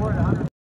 more than 100.